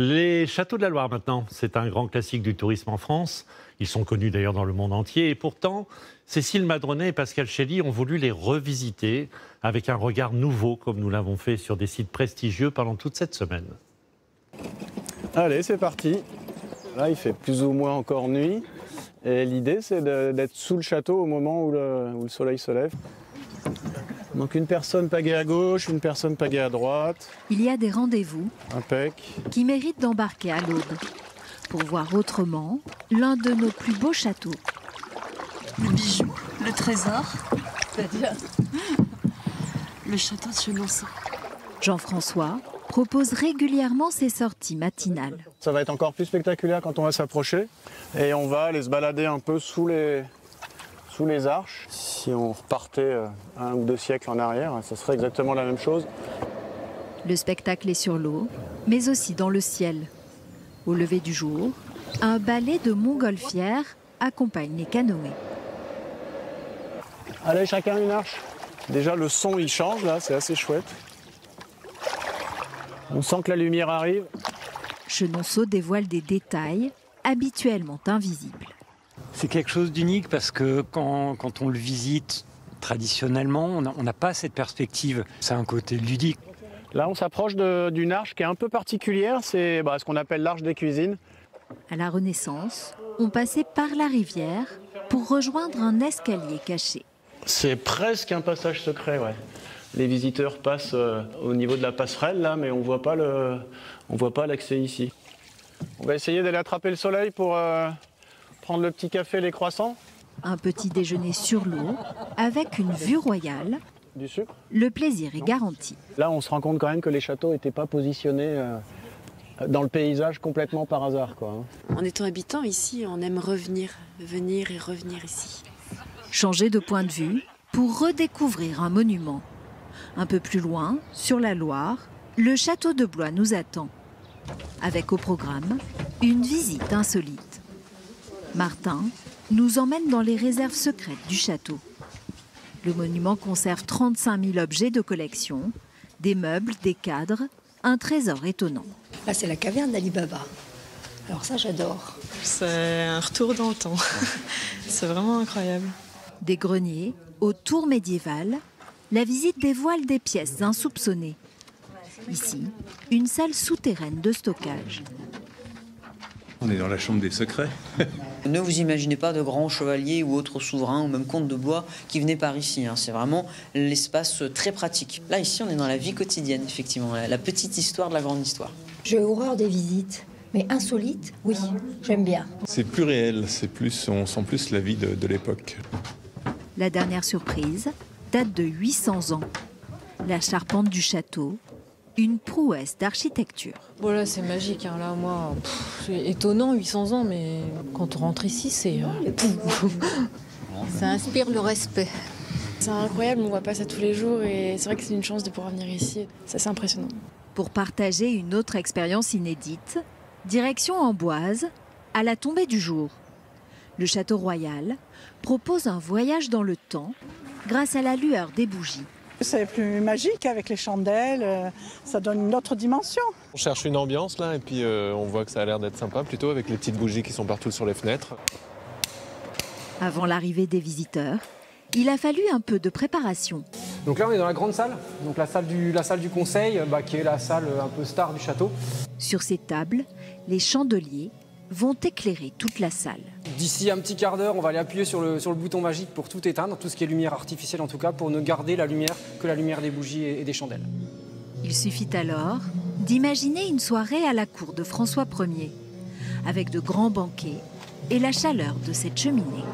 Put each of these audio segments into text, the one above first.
Les châteaux de la Loire maintenant, c'est un grand classique du tourisme en France. Ils sont connus d'ailleurs dans le monde entier. Et pourtant, Cécile Madronet et Pascal Chély ont voulu les revisiter avec un regard nouveau, comme nous l'avons fait sur des sites prestigieux pendant toute cette semaine. Allez, c'est parti. Là, il fait plus ou moins encore nuit. Et l'idée, c'est d'être sous le château au moment où le soleil se lève. Donc une personne pagée à gauche, une personne pagée à droite. Il y a des rendez-vous qui méritent d'embarquer à l'aube pour voir autrement l'un de nos plus beaux châteaux. Le bijou, le trésor, c'est-à-dire le château de Chenonceau. Jean-François propose régulièrement ses sorties matinales. Ça va être encore plus spectaculaire quand on va s'approcher et on va aller se balader un peu sous les, sous les arches. Si on repartait euh, un ou deux siècles en arrière, ça serait exactement la même chose. Le spectacle est sur l'eau, mais aussi dans le ciel. Au lever du jour, un ballet de montgolfières accompagne les canoës. Allez, chacun une arche. Déjà, le son, il change, là, c'est assez chouette. On sent que la lumière arrive. Chenonceau dévoile des détails habituellement invisibles. C'est quelque chose d'unique parce que quand, on le visite traditionnellement, on n'a pas cette perspective. C'est un côté ludique. Là, on s'approche d'une arche qui est un peu particulière, c'est bah, ce qu'on appelle l'arche des cuisines. À la Renaissance, on passait par la rivière pour rejoindre un escalier caché. C'est presque un passage secret, ouais. Les visiteurs passent euh, au niveau de la passerelle là, mais on voit pas le, on voit pas l'accès ici. On va essayer d'aller attraper le soleil pour euh, prendre le petit café, les croissants. Un petit déjeuner sur l'eau avec une vue royale. Du sucre. Le plaisir est garanti. Là, on se rend compte quand même que les châteaux n'étaient pas positionnés euh, dans le paysage complètement par hasard. Quoi. Hein. En étant habitant ici, on aime revenir, venir et revenir ici. Changer de point de vue pour redécouvrir un monument. Un peu plus loin, sur la Loire, le château de Blois nous attend. Avec au programme une visite insolite. Martin nous emmène dans les réserves secrètes du château. Le monument conserve 35 000 objets de collection, des meubles, des cadres, un trésor étonnant. Là, c'est la caverne d'Ali Baba. Alors ça, j'adore. C'est un retour dans le temps. c'est vraiment incroyable. Des greniers, aux tours médiévales, la visite dévoile des pièces insoupçonnées. Ici, une salle souterraine de stockage. On est dans la chambre des secrets. ne vous imaginez pas de grands chevaliers ou autres souverains ou même comtes de bois qui venaient par ici. Hein. C'est vraiment l'espace très pratique. Là, ici, on est dans la vie quotidienne, effectivement, la petite histoire de la grande histoire. J'ai horreur des visites. Mais insolite, oui, j'aime bien. C'est plus réel, c'est plus, on sent plus la vie de, de l'époque. La dernière surprise date de 800 ans. La charpente du château une prouesse d'architecture. Voilà, c'est magique. Hein. Là, moi, c'est étonnant, 800 ans, mais quand on rentre ici, c'est. Euh, ça inspire le respect. C'est incroyable, on voit pas ça tous les jours et c'est vrai que c'est une chance de pouvoir venir ici. Ça, c'est impressionnant. Pour partager une autre expérience inédite, direction Amboise, à la tombée du jour. Le Château Royal propose un voyage dans le temps grâce à la lueur des bougies. C'est plus magique avec les chandelles, euh, ça donne une autre dimension. On cherche une ambiance là et puis euh, on voit que ça a l'air d'être sympa plutôt avec les petites bougies qui sont partout sur les fenêtres. Avant l'arrivée des visiteurs, il a fallu un peu de préparation. Donc là on est dans la grande salle, donc la salle du, la salle du conseil, bah, qui est la salle un peu star du château. Sur ces tables, les chandeliers vont éclairer toute la salle. D'ici un petit quart d'heure, on va aller appuyer sur le, sur le bouton magique pour tout éteindre, tout ce qui est lumière artificielle en tout cas, pour ne garder la lumière que la lumière des bougies et, des chandelles. Il suffit alors d'imaginer une soirée à la cour de François Ier, avec de grands banquets et la chaleur de cette cheminée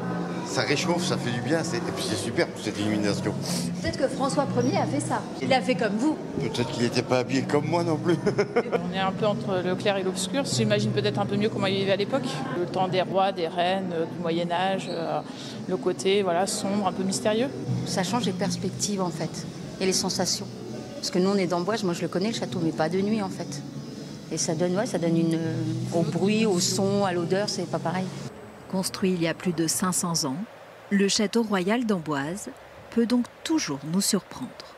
ça réchauffe, ça fait du bien, et puis c'est super pour cette illumination. Peut-être que François Ier a fait ça. Il a fait comme vous. Peut-être qu'il n'était pas habillé comme moi non plus. On est un peu entre le clair et l'obscur. J'imagine peut-être un peu mieux comment il vivait à l'époque. Le temps des rois, des reines, euh, du Moyen Âge, euh, le côté voilà sombre, un peu mystérieux. Ça change les perspectives en fait et les sensations. Parce que nous on est d'Amboise, moi je le connais le château, mais pas de nuit en fait. Et ça donne, ouais, ça donne une, euh, au bruit, au son, à l'odeur, c'est pas pareil. Construit il y a plus de 500 ans, le château royal d'Amboise peut donc toujours nous surprendre.